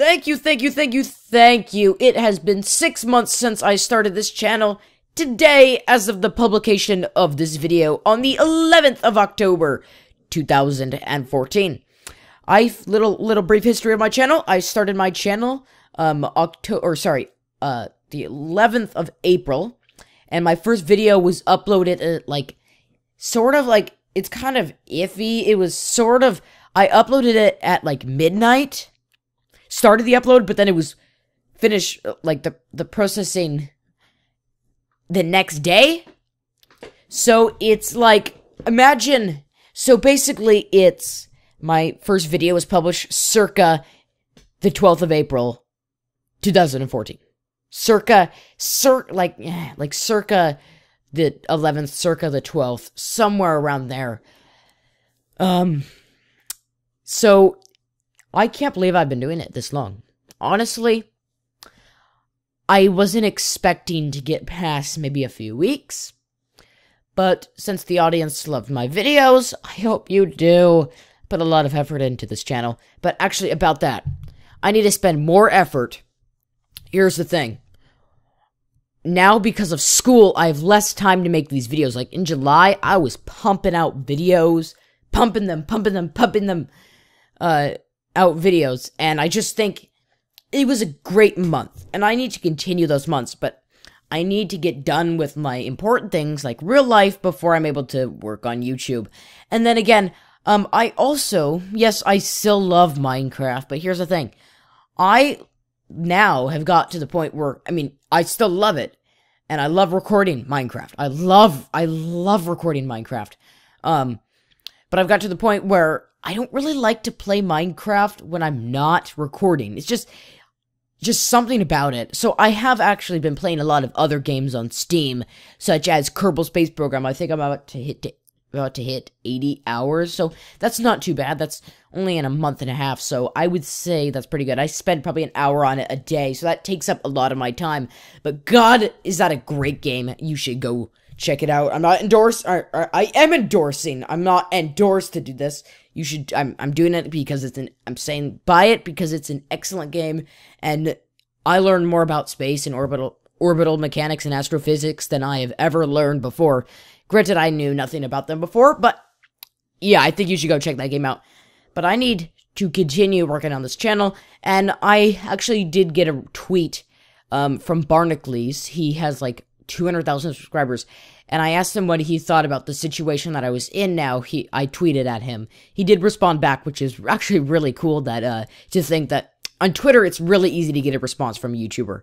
Thank you, thank you, thank you, thank you. It has been six months since I started this channel. Today, as of the publication of this video on the 11th of October, 2014. I little little brief history of my channel. I started my channel um October or sorry, uh the 11th of April and my first video was uploaded at like sort of like it's kind of iffy. It was sort of I uploaded it at like midnight. Started the upload, but then it was finished uh, like the the processing the next day. So it's like imagine so basically it's my first video was published circa the 12th of April 2014. Circa cir like like circa the 11th, circa the 12th, somewhere around there. Um, so I can't believe I've been doing it this long. Honestly, I wasn't expecting to get past maybe a few weeks. But since the audience loved my videos, I hope you do put a lot of effort into this channel. But actually, about that, I need to spend more effort. Here's the thing now because of school, I have less time to make these videos. Like in July, I was pumping out videos, pumping them, pumping them, pumping them uh, out videos. And I just think it was a great month. And I need to continue those months, but I need to get done with my important things like real life before I'm able to work on YouTube. And then again, um, I also, yes, I still love Minecraft, but here's the thing. I now have got to the point where, I mean, I still love it. And I love recording Minecraft. I love, I love recording Minecraft. Um, but I've got to the point where I don't really like to play Minecraft when I'm not recording. It's just, just something about it. So I have actually been playing a lot of other games on Steam, such as Kerbal Space Program. I think I'm about to hit about to hit 80 hours. So that's not too bad. That's only in a month and a half. So I would say that's pretty good. I spend probably an hour on it a day. So that takes up a lot of my time. But God, is that a great game. You should go check it out. I'm not endorsed. Or, or, I am endorsing. I'm not endorsed to do this. You should. I'm. I'm doing it because it's an. I'm saying buy it because it's an excellent game, and I learned more about space and orbital orbital mechanics and astrophysics than I have ever learned before. Granted, I knew nothing about them before, but yeah, I think you should go check that game out. But I need to continue working on this channel, and I actually did get a tweet um, from Barnacules. He has like 200,000 subscribers, and I asked him what he thought about the situation that I was in now. He, I tweeted at him. He did respond back, which is actually really cool that, uh, to think that on Twitter, it's really easy to get a response from a YouTuber.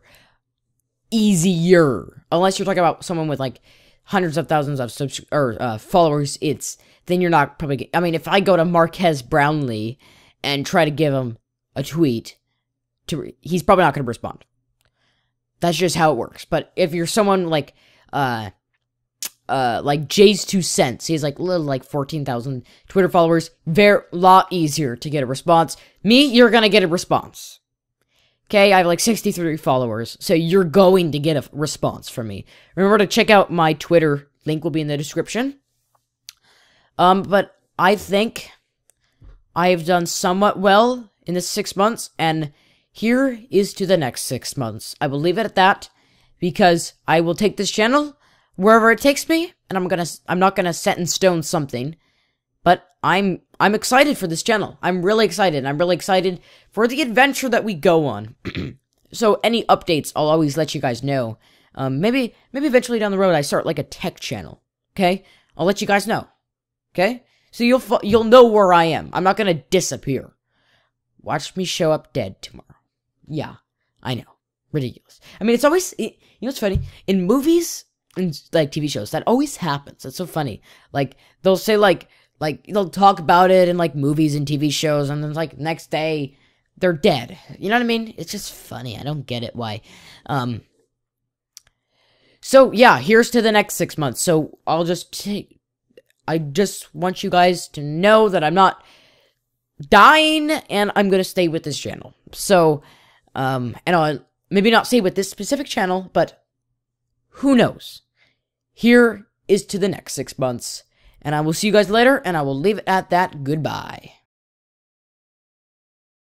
Easier. Unless you're talking about someone with like hundreds of thousands of subs- or uh, followers, it's then you're not probably. I mean, if I go to Marques Brownlee and try to give him a tweet, to he's probably not going to respond. That's just how it works. But if you're someone like, uh, uh, like JayzTwoCents, he's like little like fourteen thousand Twitter followers. Very lot easier to get a response. Me, you're gonna get a response. Okay, I have like 63 followers, so you're going to get a response from me. Remember to check out my Twitter, link will be in the description. Um, but I think I've done somewhat well in the six months, and here is to the next six months. I will leave it at that, because I will take this channel wherever it takes me, and I'm gonna, I'm not gonna set in stone something, but I'm I'm excited for this channel. I'm really excited. I'm really excited for the adventure that we go on. so any updates, I'll always let you guys know. Um, maybe maybe eventually down the road I start like a tech channel. Okay, I'll let you guys know. Okay, so you'll you'll know where I am. I'm not gonna disappear. Watch me show up dead tomorrow. Yeah, I know, ridiculous. I mean, it's always it, you know what's funny in movies and like TV shows that always happens. It's so funny. Like they'll say like like they'll talk about it in like movies and TV shows, and then like next day they're dead. You know what I mean? It's just funny. I don't get it why. Um. So yeah, here's to the next six months. So I'll just. I just want you guys to know that I'm not dying, and I'm gonna stay with this channel. So, um, and I'll maybe not say with this specific channel, but who knows? Here is to the next six months. And I will see you guys later, and I will leave it at that. Goodbye.